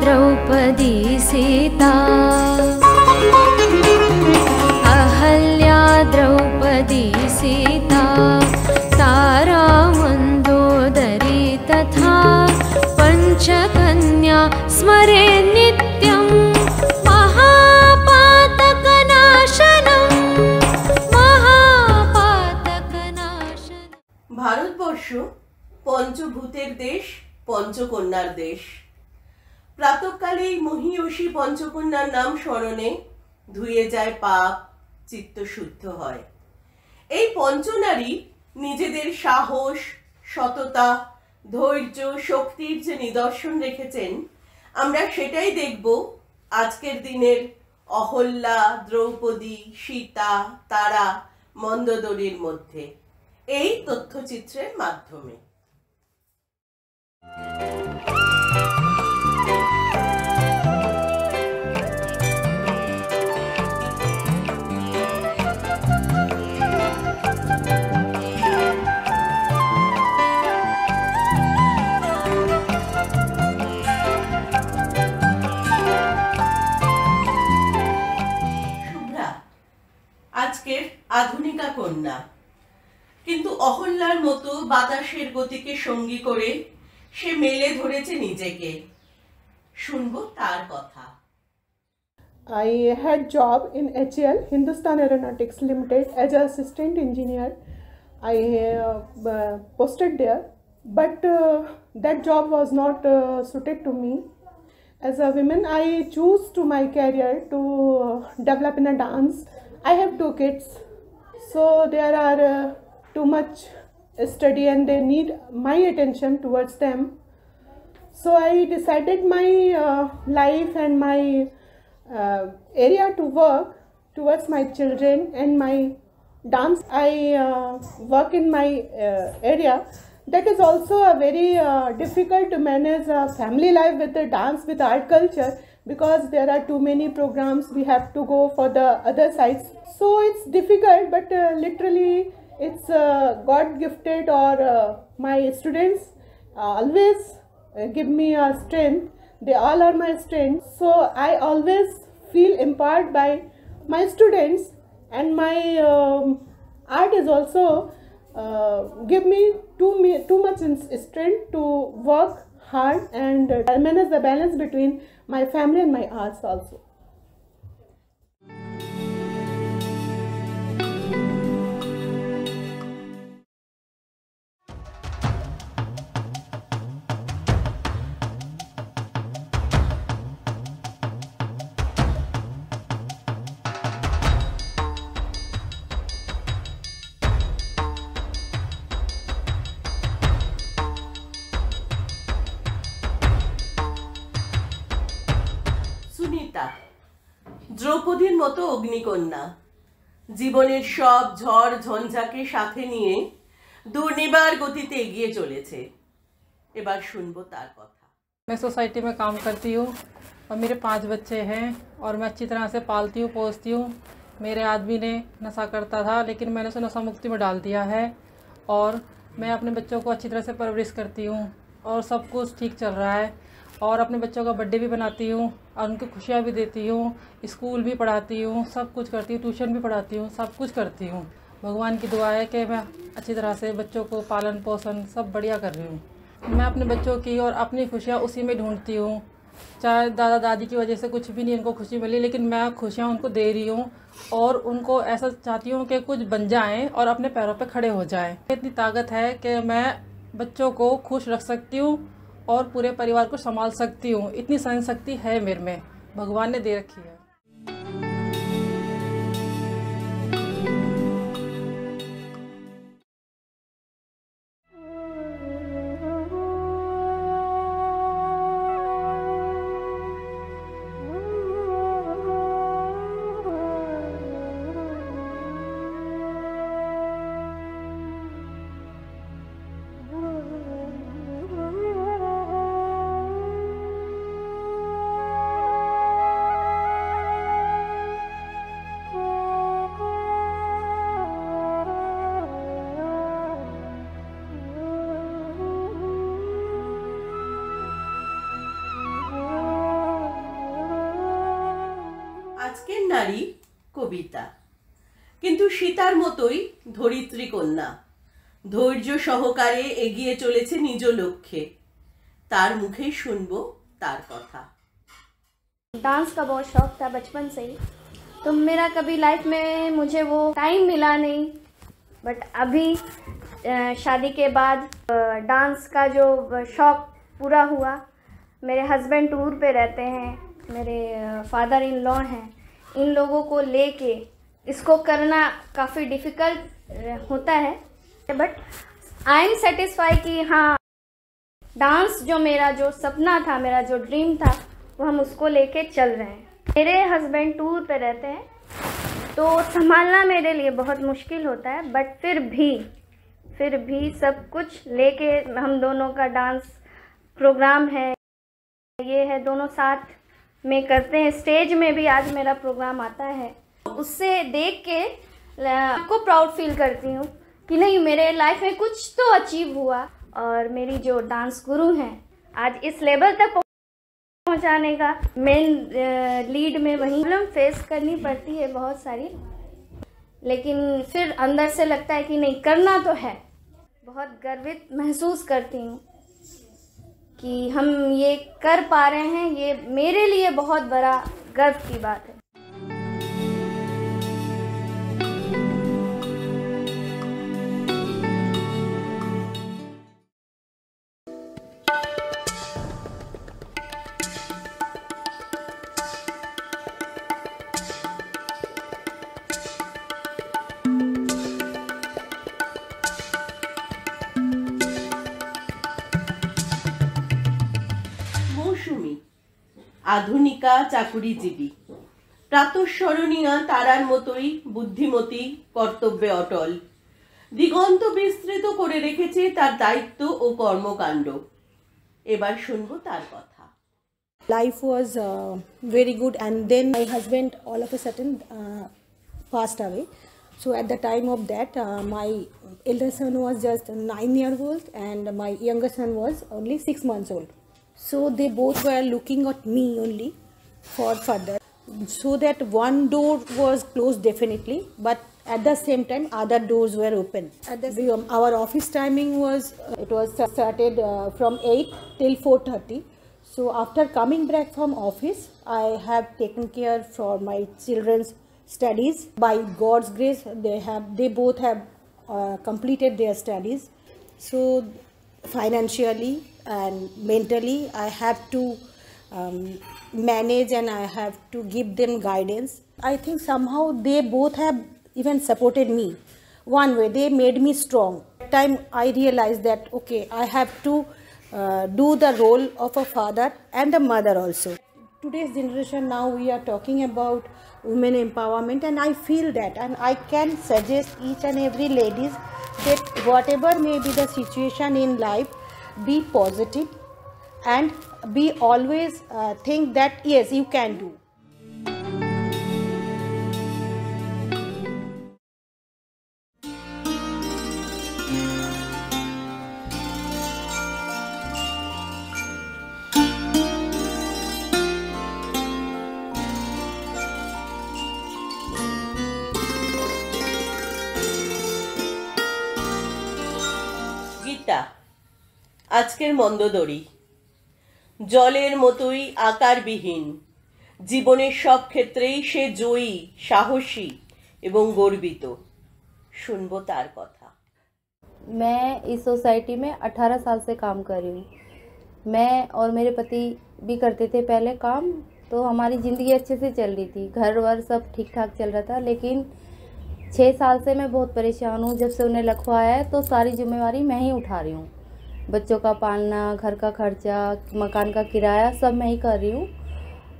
द्रौपदी सीता अहल्या द्रौपदी सीता तारा मन्दोदरी तथा पञ्चकन्या स्मरे नित्यं महापातकनाशनम् महापातकनाशनम् ভারতবর্ষ পঞ্চভূতের দেশ পঞ্চকন্যার দেশ প্রাতকালে এই মহীয়সী পঞ্চকন্যার নাম স্মরণে ধুয়ে যায় পাপ, চিত্ত শুদ্ধ হয়। এই পঞ্চনারী নিজেদের সাহস, সততা, ধৈর্য, শক্তির যে নিদর্শন রেখেছেন, আমরা সেটাই দেখব আজকের দিনের অহল্যা, দ্রৌপদী, সীতা, তারা, মন্দোদরীর মধ্যে। এই তথ্যচিত্রের মাধ্যমে। কন্যা কিন্তু অহল্যার মতো বাতাসের গতিকে সঙ্গী করে সে মেলে ধরেছে নিজেকে শুনব তার কথা I had job in HAL Hindustan Aeronautics Limited as an assistant engineer. I uh, posted there, but uh, that job was not uh, suited to me. As a woman, I choose to my career to uh, develop in a dance. I have two kids, so there are uh, too much study and they need my attention towards them. So I decided my uh, life and my uh, area to work towards my children and my dance. I uh, work in my uh, area. That is also a very uh, difficult to manage a family life with the dance with art culture because there are too many programs we have to go for the other sides. So it's difficult, but uh, literally it's uh, God gifted or uh, my students uh, always uh, give me a strength they all are my strength so i always feel empowered by my students and my um, art is also uh, give me too me too much in- strength to work hard and uh, manage the balance between my family and my arts also দ্রৌপদীর মতো অগ্নিকন্যা জীবনের সব ঝড় ঝঞ্ঝাকে সাথে নিয়ে দুর্নিবার গতিতে এগিয়ে চলেছে এবার শুনবো তার কথা मैं सोसाइटी में काम करती हूँ और मेरे पांच बच्चे हैं और मैं अच्छी तरह से पालती हूँ पोसती हूँ मेरे आदमी ने नशा करता था लेकिन मैंने उसे नशा मुक्ति में डाल दिया है और मैं अपने बच्चों को अच्छी तरह से परवरिश करती हूँ और सब कुछ ठीक चल रहा है और अपने बच्चों का बर्थडे भी बनाती हूँ, और उनको खुशियाँ भी देती हूँ, स्कूल भी पढ़ाती हूँ, सब कुछ करती हूँ, ट्यूशन भी पढ़ाती हूँ, सब कुछ करती हूँ। भगवान की दुआ है कि मैं अच्छी तरह से बच्चों को पालन पोषण सब बढ़िया कर रही हूँ। मैं अपने बच्चों की और अपनी खुशियाँ उसी में ढूंढती हूँ। चाहे दादा दादी की वजह से कुछ भी नहीं उनको खुशी मिली, लेकिन मैं खुशियाँ उनको दे रही हूँ, और उनको ऐसा चाहती हूँ कि कुछ बन जाएँ और अपने पैरों पे खड़े हो जाएँ। इतनी ताकत है कि मैं बच्चों को खुश रख सकती हूँ और पूरे परिवार को संभाल सकती हूँ। इतनी सहन शक्ति है मेरे में। भगवान ने दे रखी है। আজকের নারী কবিতা কিন্তু সীতার মতোই ধরিত্রী কন্যা ধৈর্য সহকারে এগিয়ে চলেছে নিজ লক্ষ্যে তার মুখেই শুনবো তার কথা डांस का बहुत शौक था बचपन से ही तो मेरा कभी लाइफ में मुझे वो टाइम मिला नहीं बट अभी अ, शादी के बाद अ, डांस का जो शौक पूरा हुआ मेरे हस्बैंड टूर पे रहते हैं मेरे फादर इन लॉ हैं इन लोगों को लेके इसको करना काफ़ी डिफ़िकल्ट होता है। बट आई एम सेटिस्फाई कि हाँ डांस जो मेरा जो सपना था, मेरा जो ड्रीम था, वो हम उसको लेके चल रहे हैं। मेरे हस्बैंड टूर पे रहते हैं तो संभालना मेरे लिए बहुत मुश्किल होता है बट फिर भी फिर भी सब कुछ लेके हम दोनों का डांस प्रोग्राम है, ये है, दोनों साथ में करते हैं। स्टेज में भी आज मेरा प्रोग्राम आता है। उससे देख के आपको प्राउड फील करती हूँ कि नहीं, मेरे लाइफ में कुछ तो अचीव हुआ और मेरी जो डांस गुरु हैं, आज इस लेवल तक पहुँचाने का मेन लीड में वही प्रॉब्लम फेस करनी पड़ती है बहुत सारी। लेकिन फिर अंदर से लगता है कि नहीं, करना तो है। बहुत गर्वित महसूस करती हूँ। कि हम ये कर पा रहे हैं, ये मेरे लिए बहुत बड़ा गर्व की बात है। আধুনিকা চাকুরিজীবী প্রাতঃস্মরণীয়া তারার মতোই বুদ্ধিমতী কর্তব্যে অটল দিগন্ত বিস্তৃত করে রেখেছে তার দায়িত্ব ও কর্মকাণ্ড এবার শুনব তার কথা uh, very good and then my husband all of a sudden uh, passed away so at the time of that uh, my elder son was just 9 year old and my younger son was only 6 months so they both were looking at me only for further so that one door was closed definitely but at the same time other doors were open at the same, our office timing was uh, it was started uh, from 8 till 4:30 so after coming back from office, I have taken care for my children's studies. By God's grace, they have they both have uh, completed their studies. So financially and mentally, I have to um, manage and I have to give them guidance. I think somehow they both have even supported me. One way they made me strong. That time I realized that okay, I have to uh, do the role of a father and a mother also. Today's generation now we are talking about women empowerment and I feel that and I can suggest each and every ladies that whatever may be the situation in life be positive and be always uh, think that yes you can do. Gita আজকের মন্দদড়ি জলের মতোই আকারবিহীন জীবনের সব ক্ষেত্রেই সে জয়ী সাহসী এবং গর্বিত শুনবো তার কথা मैं इस सोसाइटी में 18 साल से काम कर रही हूँ मैं और मेरे पति भी करते थे पहले काम तो हमारी ज़िंदगी अच्छे से चल रही थी घर वर सब ठीक ठाक चल रहा था लेकिन छः साल से मैं बहुत परेशान हूँ जब से उन्हें लखवाया है तो सारी जिम्मेवारी मैं ही उठा रही हूँ बच्चों का पालना, घर का खर्चा, मकान का किराया सब मैं ही कर रही हूँ।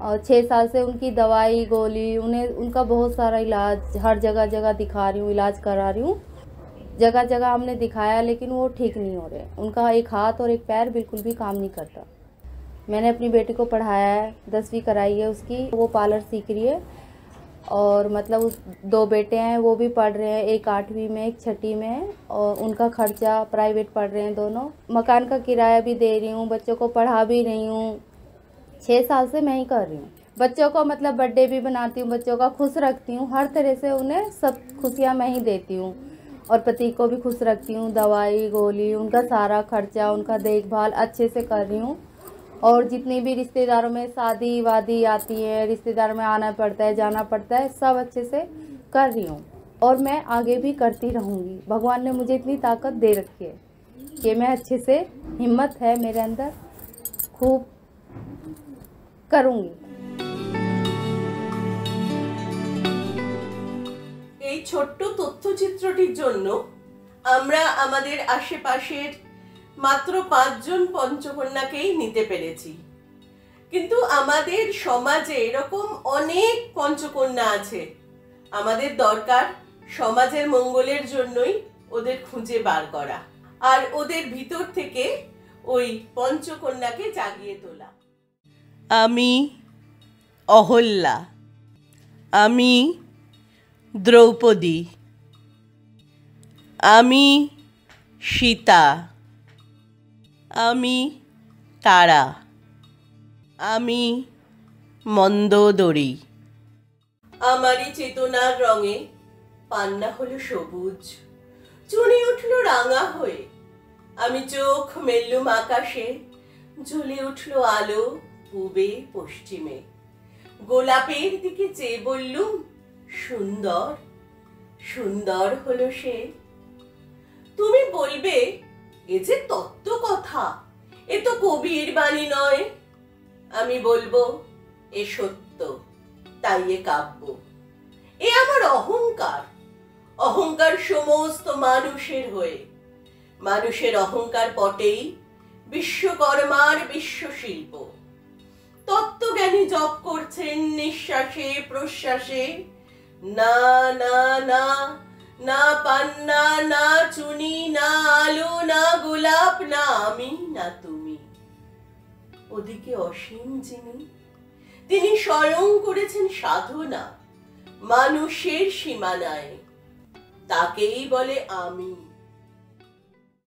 और छः साल से उनकी दवाई, गोली, उन्हें, उनका बहुत सारा इलाज हर जगह जगह दिखा रही हूँ, इलाज करा रही हूँ। जगह जगह हमने दिखाया, लेकिन वो ठीक नहीं हो रहे। उनका एक हाथ और एक पैर बिल्कुल भी काम नहीं करता। मैंने अपनी बेटी को पढ़ाया है, दसवीं कराई है उसकी, वो पार्लर सीख रही है। और मतलब उस दो बेटे हैं, वो भी पढ़ रहे हैं, एक आठवीं में, एक छठी में, और उनका खर्चा प्राइवेट पढ़ रहे हैं दोनों। मकान का किराया भी दे रही हूँ, बच्चों को पढ़ा भी रही हूँ। छः साल से मैं ही कर रही हूँ। बच्चों को मतलब बर्थडे भी बनाती हूँ, बच्चों का खुश रखती हूँ, हर तरह से उन्हें सब खुशियाँ मैं ही देती हूँ। और पति को भी खुश रखती हूँ, दवाई, गोली, उनका सारा खर्चा, उनका देखभाल अच्छे से कर रही हूँ। और जितनी भी रिश्तेदारों में शादी वादी आती है रिश्तेदार में आना पड़ता है जाना पड़ता है सब अच्छे से कर रही हूँ और मैं आगे भी करती रहूँगी भगवान ने मुझे इतनी ताकत दे रखी है कि मैं अच्छे से हिम्मत है मेरे अंदर खूब करूँगी এই ছোট্ট তথ্যচিত্রটির জন্য আমরা আমাদের আশেপাশের মাত্র পাঁচজন পঞ্চকন্যাকেই নিতে পেরেছি। কিন্তু আমাদের সমাজে এরকম অনেক পঞ্চকন্যা আছে। আমাদের দরকার সমাজের মঙ্গলের জন্যই ওদের খুঁজে বার করা। আর ওদের ভিতর থেকে ওই পঞ্চকন্যাকে জাগিয়ে তোলা। আমি অহল্যা। আমি দ্রৌপদী। আমি সীতা। আমি তারা, আমি মন্দোদরী। আমারই চেতনার রঙে পান্না হলো সবুজ। চুনি উঠল রাঙা হয়ে। আমি চোখ মেললুম আকাশে। জ্বলে উঠল আলো পূবে, পশ্চিমে। গোলাপের দিকে চেয়ে বললুম, সুন্দর সুন্দর হলো সে। তুমি বলবে, এ যে তত্ত্ব কথা? এ তো কবির বাণী নয়। আমি বলব, এ সত্য, তাই এ কাব্য। এ আমার অহংকার। অহংকার সমস্ত মানুষের হয়ে। মানুষের অহংকার পটেই বিশ্বকর্মার বিশ্ব বিশ্বশিল্প। তত্ত্বজ্ঞানী জপ করছেন নিঃশ্বাসে, প্রশ্বাসে। না না না না পান্না, না চুনি, না আলো, না গোলাপ, না আমি, না তুমি। ওদিকে অসীম যিনি, তিনি স্বয়ং করেছেন সাধনা, মানুষের সীমানায়। তাকেই বলে আমি।